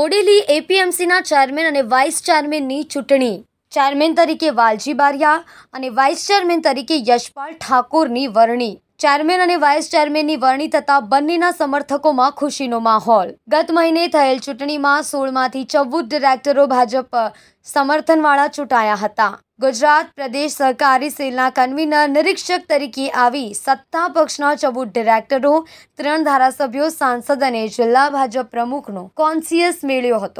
બોડેલી એપીએમસીના ચેરમેન અને વાઇસ ચેરમેનની ચૂંટણી. ચેરમેન તરીકે વાલજી બારિયા અને વાઇસ ચેરમેન તરીકે યશપાલ ઠાકોરની વરણી. ચેરમેન અને વાઇસ ચેરમેનની વરણી થતાં બંનેના સમર્થકોમાં ખુશીનો માહોલ. ગત મહિને થયેલ ચૂંટણીમાં સોળમાંથી ચૌદ ડિરેક્ટરો ભાજપ સમર્થનવાળા ચૂંટાયા હતા. ગુજરાત પ્રદેશ સહકારી સેલના કન્વીનર નિરીક્ષક તરીકે આવી સત્તા પક્ષના ચૌદ ડિરેક્ટરો, ત્રણ ધારાસભ્યો, સાંસદ અને જિલ્લા ભાજપ પ્રમુખનો કોન્સિયસ મેળ્યો હતો.